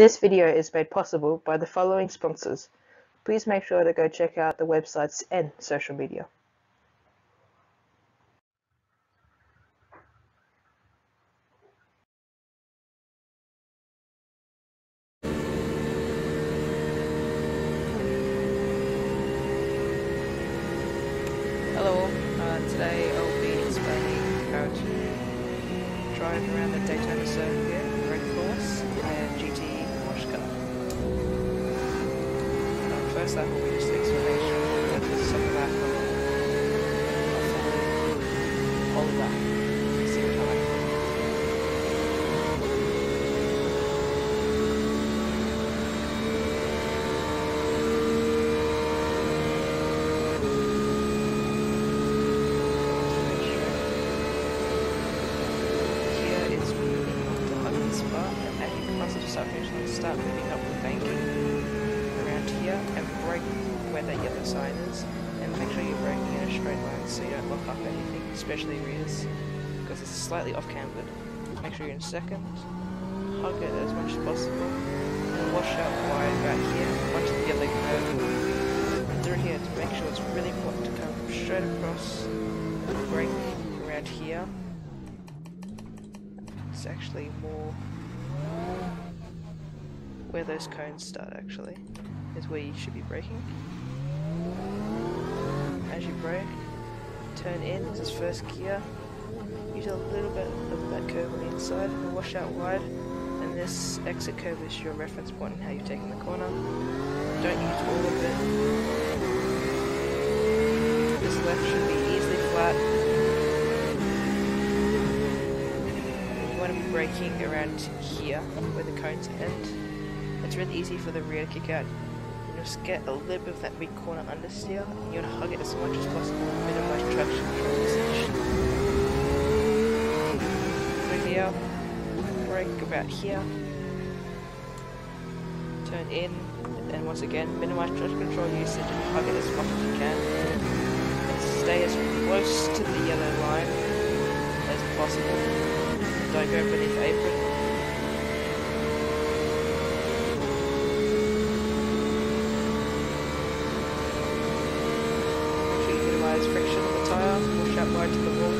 This video is made possible by the following sponsors. Please make sure to go check out the websites and social media. Hello, uh, today I'll be explaining how to drive around the Daytona circuit, first will be just an explanation of the second lap of hold back. See what I. Here is moving on to Hudson Spot, and the subdivision, start moving up brake where that yellow sign is, and make sure you're braking in a straight line so you don't lock up anything, especially rears, because it's slightly off cambered. Make sure you're in second, hug it as much as possible, and wash out wide about here, watch the yellow curve through here to make sure it's really important to come straight across, brake around here, it's actually more where those cones start actually is where you should be braking as you brake turn in this is first gear. Use a little bit of that curve on the inside and wash out wide and this exit curve is your reference point in how you're taking the corner. Don't use all of it. This left should be easily flat. You want to be braking around here where the cones end. It's really easy for the rear to kick out. Just get a little bit of that big corner understeer. and You want to hug it as much as possible and minimize traction from this Through here, brake about here, turn in, and once again minimize traction control usage and hug it as much as you can. And stay as close to the yellow line as possible. Don't go beneath apron. Make sure you minimize friction on the tyre, push out wide to the wall.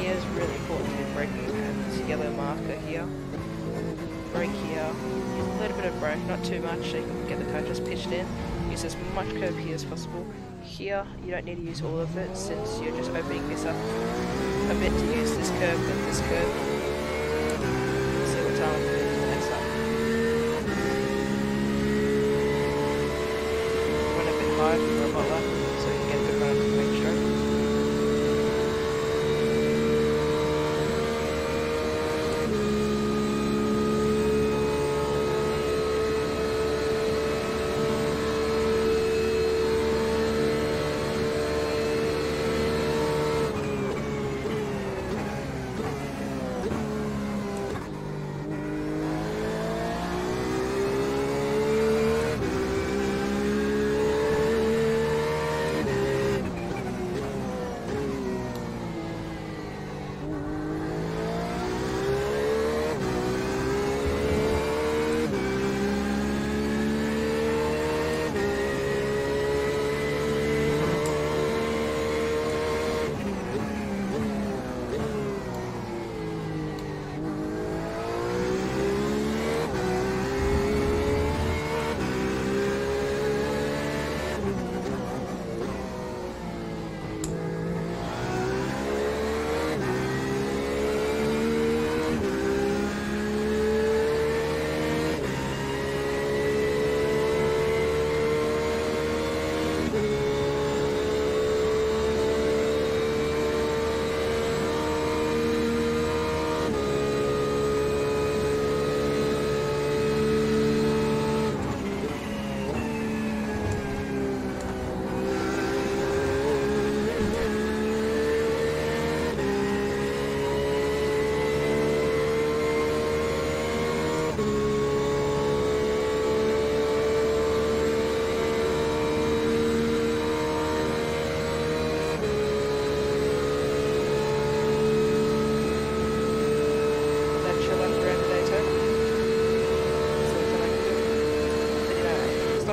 Here is really important in braking and this yellow marker here. Brake here, a little bit of brake, not too much, so you can get the just pitched in. Use as much curve here as possible. Here, you don't need to use all of it since you're just opening this up a bit to use this curve and this curve. Up. Run a bit high for a bottle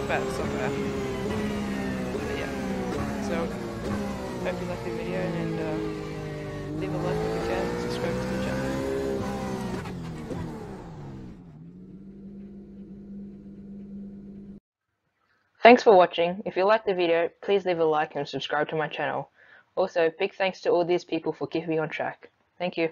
But yeah. So, hope you liked the video and uh, leave a like if you can, subscribe to the channel. Thanks for watching. If you liked the video, please leave a like and subscribe to my channel. Also, big thanks to all these people for keeping me on track. Thank you.